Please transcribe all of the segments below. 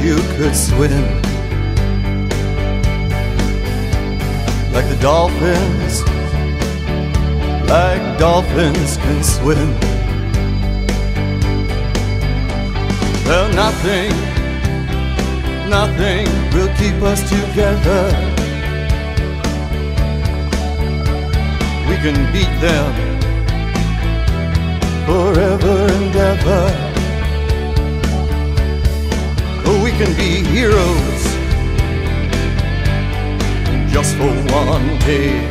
could swim like the dolphins, like dolphins can swim. Well, nothing, nothing will keep us together. We can beat them forever for one day.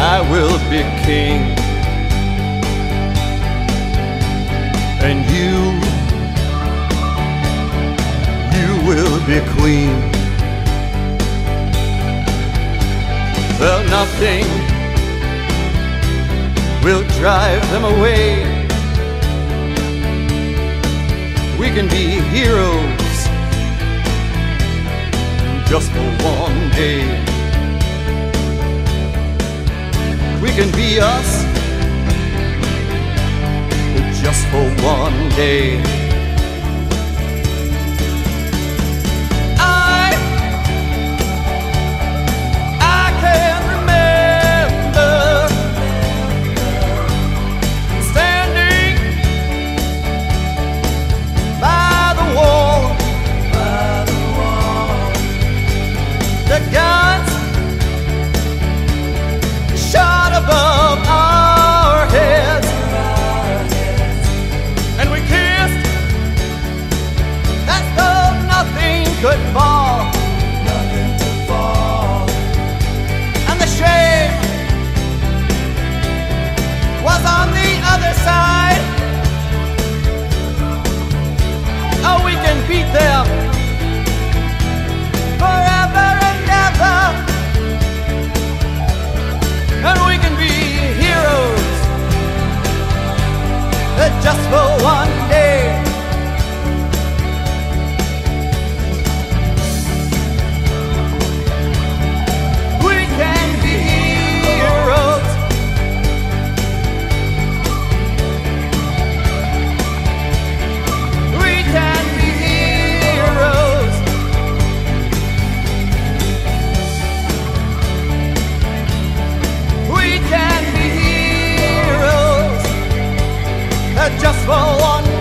I will be king, be queen. Well, nothing will drive them away. We can be heroes just for one day. we can be us just for one day. One day. for one